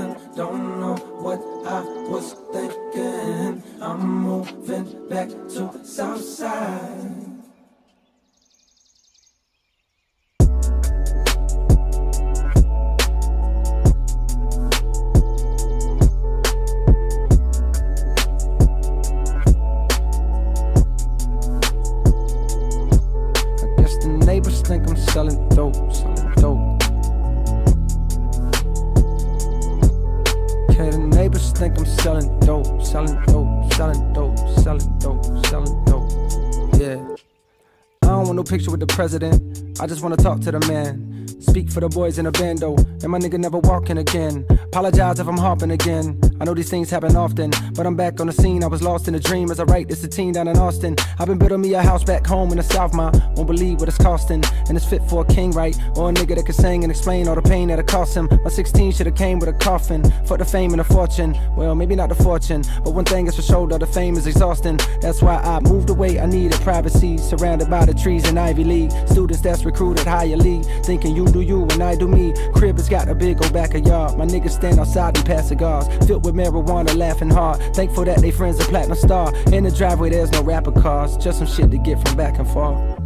[SPEAKER 1] President. I just wanna talk to the man. Speak for the boys in a bando, and my nigga never walking again. Apologize if I'm hopping again. I know these things happen often, but I'm back on the scene. I was lost in a dream as I write this a teen down in Austin. I've been building me a house back home in the South, ma. Won't believe what it's costing. And it's fit for a king, right? Or a nigga that can sing and explain all the pain that it cost him. My 16 should have came with a coffin. For the fame and the fortune. Well, maybe not the fortune, but one thing is for sure that the fame is exhausting. That's why I moved away. I needed privacy, surrounded by the trees in Ivy League. Students that's recruited higher league, thinking you do you and I do me. Crib has got a big old backyard. My niggas stand outside and pass cigars, filled with marijuana, laughing hard. Thankful that they friends a platinum star. In the driveway, there's no rapper cars, just some shit to get from back and forth.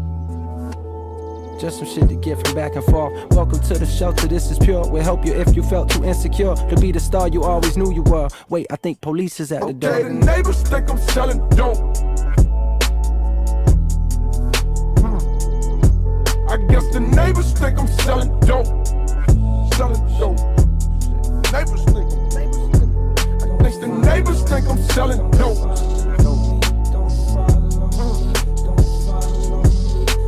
[SPEAKER 1] Just some shit to get from back and forth. Welcome to the shelter, this is pure. We'll help you if you felt too insecure to be the star you always knew you were. Wait, I think police is at the door.
[SPEAKER 2] Okay, the neighbors think I'm selling dope. I guess the neighbors think I'm selling dope. Selling dope. Neighbors think. I guess the neighbors think I'm selling dope.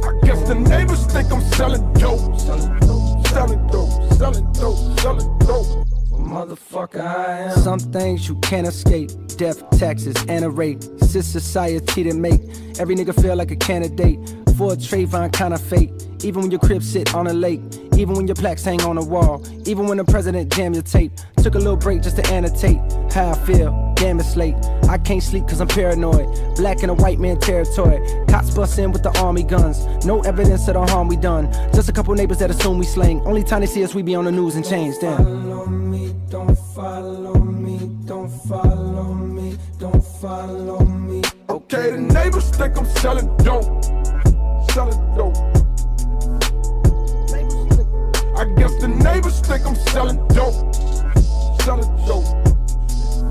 [SPEAKER 2] I guess the neighbors think I'm selling dope. Selling dope. Selling dope. Selling dope. Selling dope.
[SPEAKER 3] Motherfucker, I am.
[SPEAKER 1] Some things you can't escape. Death, taxes, and a rate. This society that make every nigga feel like a candidate for a Trayvon kind of fate. Even when your crib sit on a lake. Even when your plaques hang on a wall. Even when the president jam your tape. Took a little break just to annotate how I feel. Damn, it's late. I can't sleep cause I'm paranoid. Black in a white man territory. Cops bust in with the army guns. No evidence of the harm we done. Just a couple neighbors that assume we slang. Only time they see us, we be on the news and change. Damn.
[SPEAKER 3] Follow me, don't follow me, don't follow me, don't follow me.
[SPEAKER 2] Okay, the neighbors think I'm selling dope. Selling dope. I guess the neighbors think I'm selling dope. Selling dope.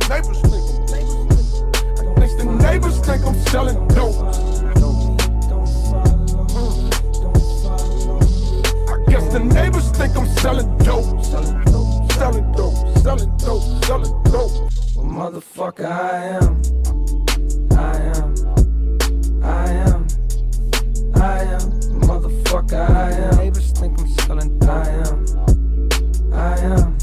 [SPEAKER 2] Neighbors think I'm. Guess the neighbors think I'm selling dope. I guess the neighbors think I'm selling dope. Selling dope. Selling dope. Selling dope. Selling dope.
[SPEAKER 3] Well, motherfucker, I am. I am. I am. I am. Motherfucker, I am.
[SPEAKER 1] Neighbors think I'm selling
[SPEAKER 3] I am. I am.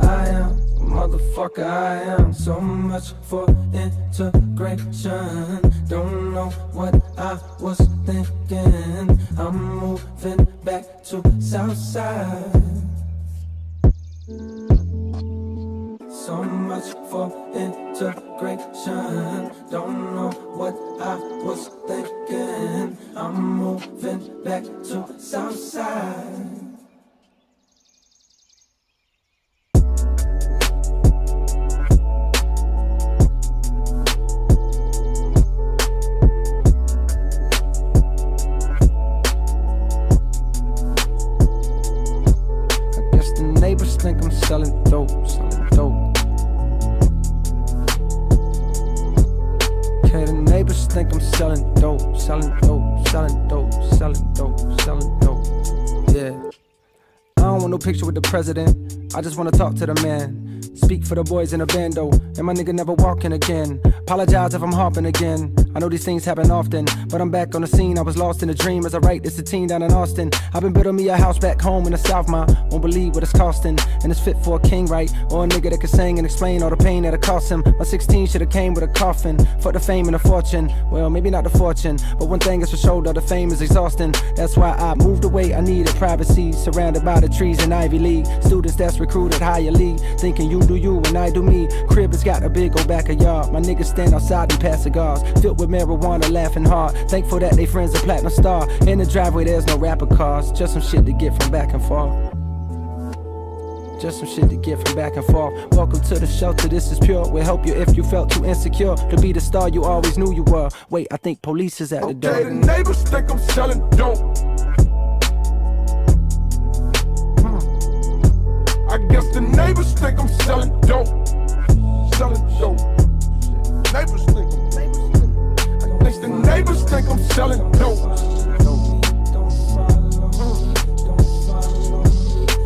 [SPEAKER 3] I am. Motherfucker, I am. So much for integration. Don't know what I was thinking. I'm moving back to Southside. So much for integration. Don't know what I was thinking. I'm moving back to Southside.
[SPEAKER 1] Think I'm selling dope, selling dope, selling dope, selling dope, selling dope. Yeah. I don't want no picture with the president. I just wanna talk to the man. Speak for the boys in the bando, and my nigga never walking again. Apologize if I'm hopping again. I know these things happen often, but I'm back on the scene. I was lost in a dream as I write this a teen down in Austin. I've been building me a house back home in the South, ma. Won't believe what it's costing, and it's fit for a king, right? Or a nigga that can sing and explain all the pain that it cost him. My 16 should have came with a coffin for the fame and the fortune. Well, maybe not the fortune, but one thing is for sure, though the fame is exhausting. That's why I moved away. I needed privacy, surrounded by the trees in Ivy League. Students that's recruited higher league, thinking you do you and I do me. Crib has got a big old backyard. My niggas stand outside and pass cigars, filled with marijuana, laughing hard. Thankful that they friends a platinum star. In the driveway, there's no rapper cars, just some shit to get from back and forth. Just some shit to get from back and forth. Welcome to the shelter, this is pure. We'll help you if you felt too insecure to be the star you always knew you were. Wait, I think police is at the
[SPEAKER 2] Okay, the
[SPEAKER 1] door.
[SPEAKER 2] neighbors think I'm selling dope. I guess the neighbors think I'm selling dope. Selling dope. Neighbors think I'm. I guess the neighbors think I'm selling dope.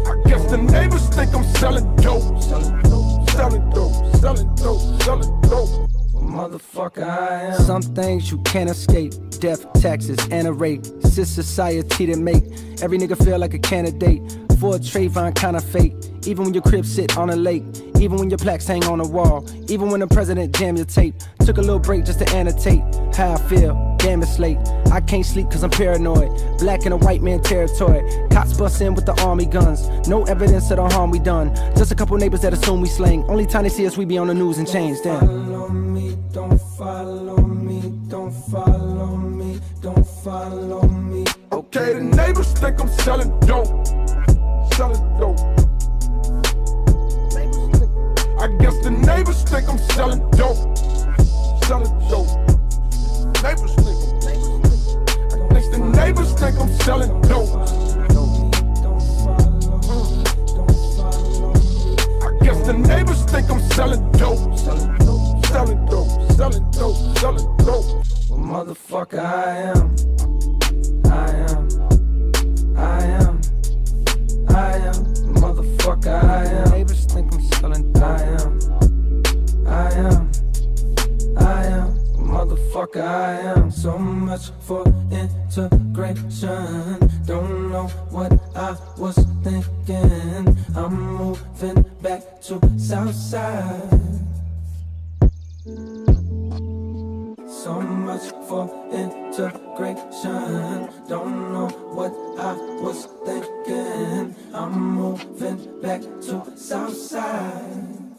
[SPEAKER 2] I guess the neighbors think I'm selling dope. Selling dope. Selling dope. Selling dope.
[SPEAKER 3] Motherfucker, I am.
[SPEAKER 1] Some things you can't escape. Death, taxes, and a rate. This society that make every nigga feel like a candidate For a Trayvon kind of fate. Even when your crib sit on a lake. Even when your plaques hang on a wall. Even when the president jam your tape. Took a little break just to annotate how I feel. Damn, it's late. I can't sleep cause I'm paranoid. Black in a white man territory. Cops bust in with the army guns. No evidence of the harm we done. Just a couple neighbors that assume we slang. Only time they see us, we be on the news and change. Damn.
[SPEAKER 3] Follow me, don't follow me, don't follow me, don't follow me.
[SPEAKER 2] Okay, the neighbors think I'm selling dope. I guess the neighbors think I'm selling dope. Selling dope. Neighbors think I'm. I guess the neighbors think I'm selling dope.
[SPEAKER 3] Don't follow me, don't follow me.
[SPEAKER 2] I guess the neighbors think I'm selling dope. Selling dope. Selling dope. Selling dope. Selling dope.
[SPEAKER 3] Well, motherfucker, I am. I am. I am. I am. Motherfucker, I am.
[SPEAKER 1] Dope.
[SPEAKER 3] I am. I am. I am. Motherfucker, I am. So much for integration. Don't know what I was thinking. I'm moving back to Southside. So much for integration. Don't know what I was thinking. I'm moving back to Southside.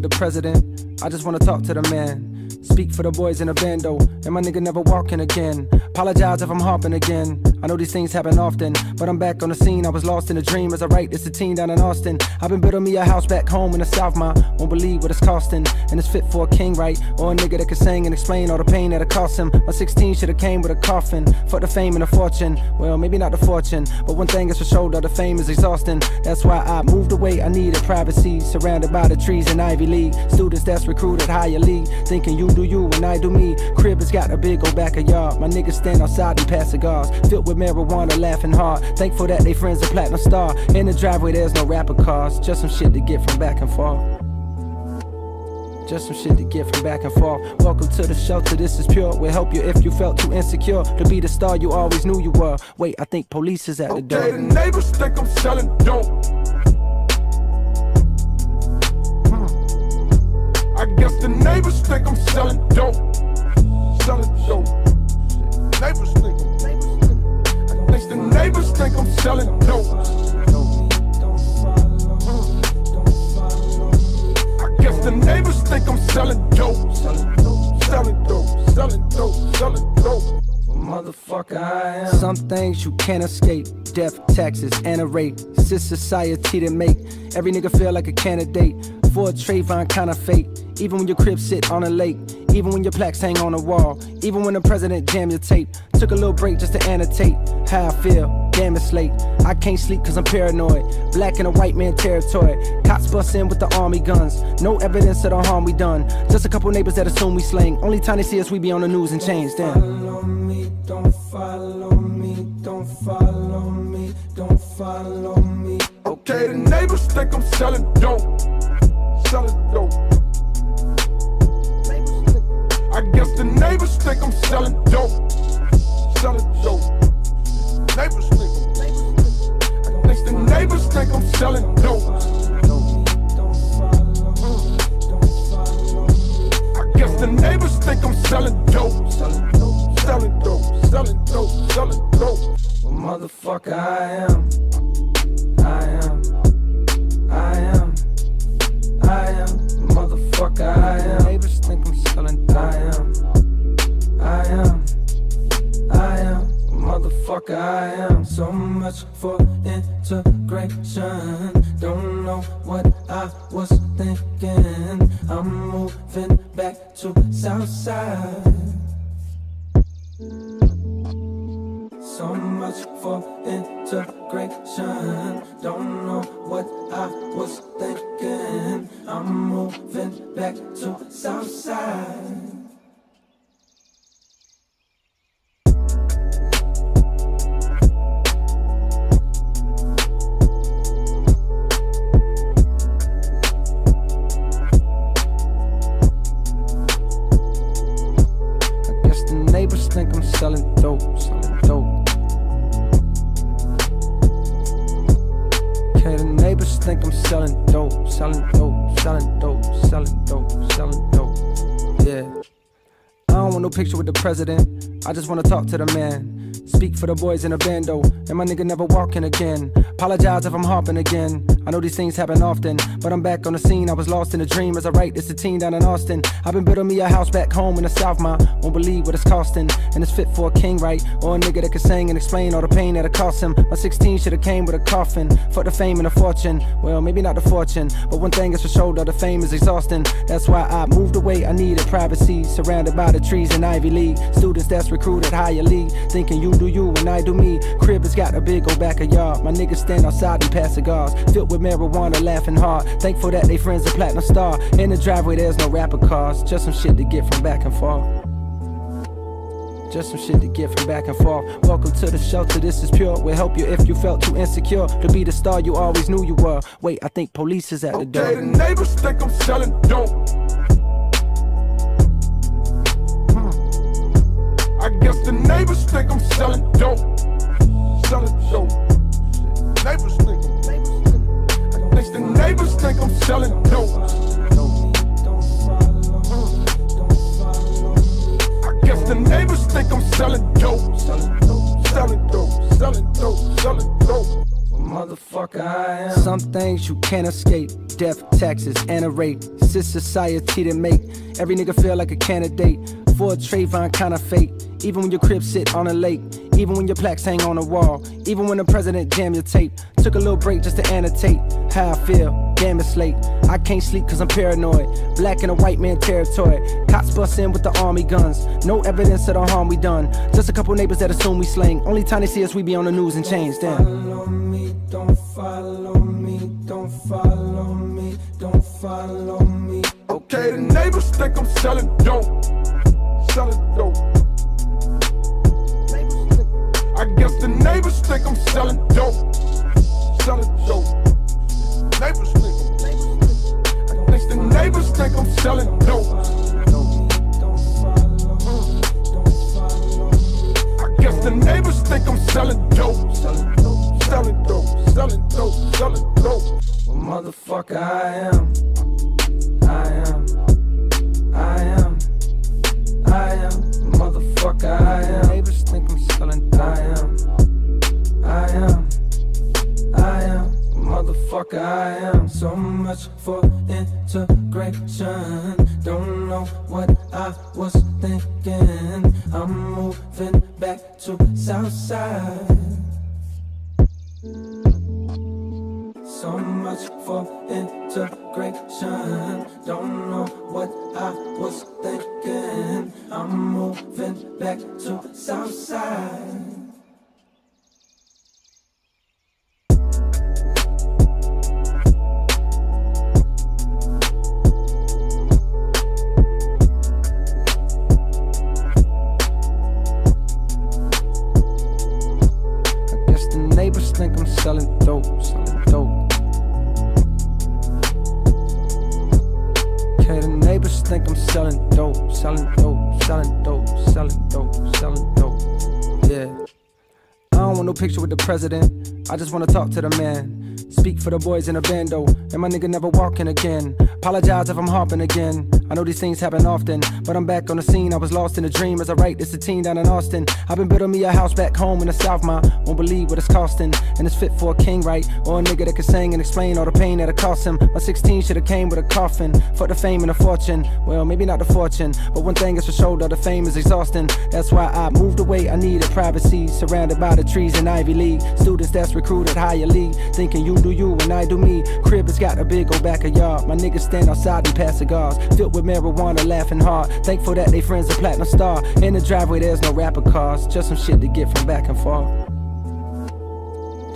[SPEAKER 1] With the president. I just wanna talk to the man. Speak for the boys in the bando, and my nigga never walking again. Apologize if I'm harping again. I know these things happen often, but I'm back on the scene. I was lost in a dream as I write this a teen down in Austin. I've been building me a house back home in the South, ma. Won't believe what it's costing, and it's fit for a king, right? Or a nigga that can sing and explain all the pain that it cost him. My 16 should've came with a coffin. Fuck the fame and the fortune. Well, maybe not the fortune, but one thing is for sure that the fame is exhausting. That's why I moved away. I needed privacy, surrounded by the trees in Ivy League. Students that's recruited higher league, thinking you do you and I do me. Crib has got a big old backyard. My niggas stand outside and pass cigars, filled with marijuana, laughing hard. Thankful that they friends a platinum star. In the driveway, there's no rapper cars, just some shit to get from back and forth. Just some shit to get from back and forth. Welcome to the shelter, this is pure. We'll help you if you felt too insecure to be the star you always knew you were. Wait, I think police is at the door.
[SPEAKER 2] Okay, the neighbors think I'm selling dope. I guess the neighbors think I'm selling dope. Selling dope. Neighbors neighbors think I'm selling dope. Uh. I guess the neighbors think I'm selling dope. Selling dope. Selling dope. Selling dope.
[SPEAKER 3] Motherfucker, I am.
[SPEAKER 1] Some things you can't escape. Death, taxes, and a rate. It's society that make every nigga feel like a candidate for a Trayvon kind of fate. Even when your crib sit on a lake. Even when your plaques hang on a wall. Even when the president jam your tape. Took a little break just to annotate how I feel. Damn, it's late. I can't sleep cause I'm paranoid. Black in a white man territory. Cops bust in with the army guns. No evidence of the harm we done. Just a couple neighbors that assume we slang. Only time they see us, we be on the news and change. Damn.
[SPEAKER 3] Follow me, don't follow me, don't follow me, don't follow me.
[SPEAKER 2] Okay, the neighbors think I'm selling dope. Think I'm selling dope. Selling dope. Neighbors think I'm. I guess the neighbors think I'm selling dope.
[SPEAKER 3] Don't follow don't follow.
[SPEAKER 2] I guess the neighbors think I'm selling dope. Selling dope. Selling dope. Selling dope. Selling dope.
[SPEAKER 3] Well, motherfucker, I am. I am. I am. I am. Motherfucker, I am. Motherfucker, I am. So much for integration. Don't know what I was thinking. I'm moving back to Southside. So much for integration. Don't know what I was thinking. I'm moving back to Southside.
[SPEAKER 1] Selling dope, selling dope. Okay, the neighbors think I'm selling dope, selling dope, selling dope, selling dope, selling dope. Yeah. I don't want no picture with the president. I just wanna talk to the man. Speak for the boys in the bando, and my nigga never walking again. Apologize if I'm harping again. I know these things happen often, but I'm back on the scene. I was lost in a dream as I write this a teen down in Austin. I've been building me a house back home in the South, ma. Won't believe what it's costing, and it's fit for a king, right? Or a nigga that can sing and explain all the pain that it cost him. My 16 should've came with a coffin. Fuck the fame and the fortune. Well, maybe not the fortune, but one thing is for sure, though, the fame is exhausting. That's why I moved away. I needed privacy, surrounded by the trees in Ivy League. Students that's recruited higher league, thinking you do you and I do me. Crib has got a big old back of yard. My niggas stand outside and pass cigars, filled with marijuana, laughing hard. Thankful that they friends a platinum star. In the driveway, there's no rapper cars, just some shit to get from back and forth. Just some shit to get from back and forth. Welcome to the shelter, this is pure. We'll help you if you felt too insecure to be the star you always knew you were. Wait, I think police is at the
[SPEAKER 2] Okay, the
[SPEAKER 1] door.
[SPEAKER 2] neighbors think I'm selling dope. Hmm. I guess the neighbors think I'm selling dope. The neighbors think I'm selling dope. I guess the neighbors think I'm selling dope. Selling dope. Selling dope. Selling dope. Selling dope.
[SPEAKER 3] Motherfucker, I am.
[SPEAKER 1] Some things you can't escape. Death, taxes, and a rate. Sis society to make every nigga feel like a candidate for a Trayvon kind of fate. Even when your crib sit on a lake. Even when your plaques hang on a wall. Even when the president jam your tape. Took a little break just to annotate how I feel. Damn, it's late. I can't sleep cause I'm paranoid. Black and a white man territory. Cops bust in with the army guns. No evidence of the harm we done. Just a couple neighbors that assume we slang. Only time they see us, we be on the news and change. Damn.
[SPEAKER 3] Follow me, don't follow me, don't follow me, don't follow me.
[SPEAKER 2] Okay, the neighbors think I'm selling dope. Selling dope. I guess the neighbors think I'm selling dope. Selling dope. Neighbors think I'm. Guess the neighbors think I'm selling dope. I guess the neighbors think I'm selling dope. Selling dope. Selling dope. Selling dope. Selling dope.
[SPEAKER 3] Motherfucker, I am. I am. I am. I am. Motherfucker, I am.
[SPEAKER 1] Neighbors think I'm selling.
[SPEAKER 3] I am. I am. I am. Motherfucker, I am. So much for integration. Don't know what I was thinking. I'm moving back to Southside. So much for integration. Don't know what I was thinking. I'm moving back to Southside.
[SPEAKER 1] Think I'm selling dope, selling dope, selling dope, selling dope, selling dope. Yeah. I don't want no picture with the president. I just wanna talk to the man. Speak for the boys in the bando, and my nigga never walking again. Apologize if I'm harping again. I know these things happen often, but I'm back on the scene. I was lost in a dream as I write this a teen down in Austin. I've been building me a house back home in the South, ma. Won't believe what it's costing, and it's fit for a king, right? Or a nigga that can sing and explain all the pain that it cost him. My 16 should've came with a coffin. Fuck the fame and the fortune. Well, maybe not the fortune, but one thing is for sure, though, the fame is exhausting. That's why I moved away. I needed privacy, surrounded by the trees in Ivy League. Students that's recruited higher league, thinking you do you and I do me. Crib has got a big old backyard. My niggas stand outside and pass cigars, filled with marijuana, laughing hard. Thankful that they friends a platinum star. In the driveway, there's no rapper cars, just some shit to get from back and forth.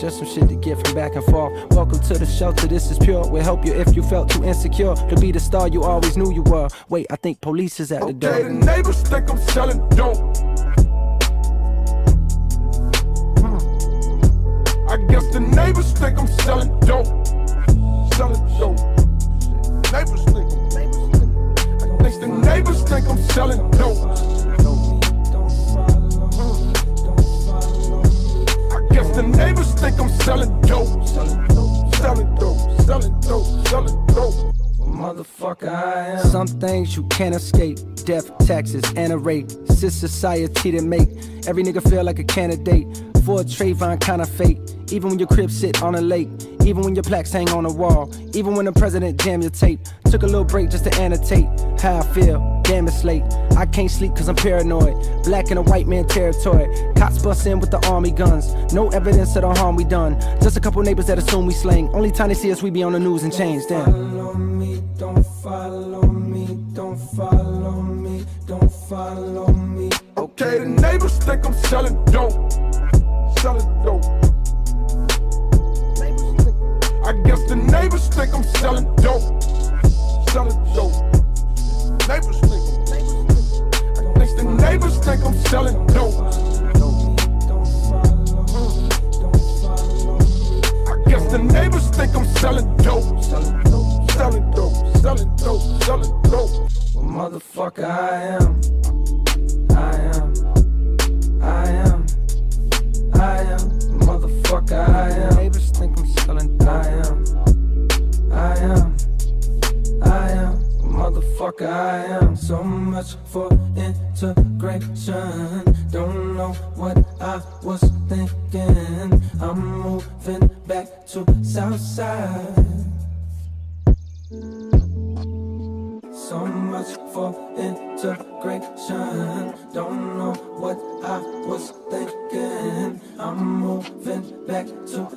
[SPEAKER 1] Just some shit to get from back and forth. Welcome to the shelter, this is pure. We'll help you if you felt too insecure to be the star you always knew you were. Wait, I think police is at the door.
[SPEAKER 2] Okay, the neighbors think I'm selling dope. Guess the neighbors think I'm selling dope. Selling dope. Neighbors think I'm. Guess the neighbors think I'm selling dope. the neighbors think I'm selling dope. Selling dope, selling dope, selling dope.
[SPEAKER 1] Motherfucker, I am. Some things you can't escape. Death, taxes, and a rate. Sis society to make every nigga feel like a candidate for a Trayvon kind of fate. Even when your crib sit on a lake, even when your plaques hang on a wall, even when the president jam your tape. Took a little break just to annotate how I feel. Damn, it's late. I can't sleep cause I'm paranoid. Black in a white man territory. Cops bust in with the army guns. No evidence of the harm we done. Just a couple neighbors that assume we slang. Only time they see us, we be on the news and change. Damn.
[SPEAKER 3] Follow me, don't follow me, don't follow me, don't follow me.
[SPEAKER 2] Okay, the neighbors think I'm selling dope. I guess the neighbors think I'm selling dope. Selling dope. Neighbors think. I think the neighbors think I'm selling dope. I guess the neighbors think I'm selling dope. Selling dope, selling dope, selling dope, selling dope.
[SPEAKER 3] Well, motherfucker, I am. I am. I am. I am. Motherfucker, I am.
[SPEAKER 1] Neighbors think I'm selling dope.
[SPEAKER 3] I am. I am. I am motherfucker. I am So much for integration. Don't know what I was thinking. I'm moving back to Southside. So much for integration. Don't know what I was thinking. I'm moving back to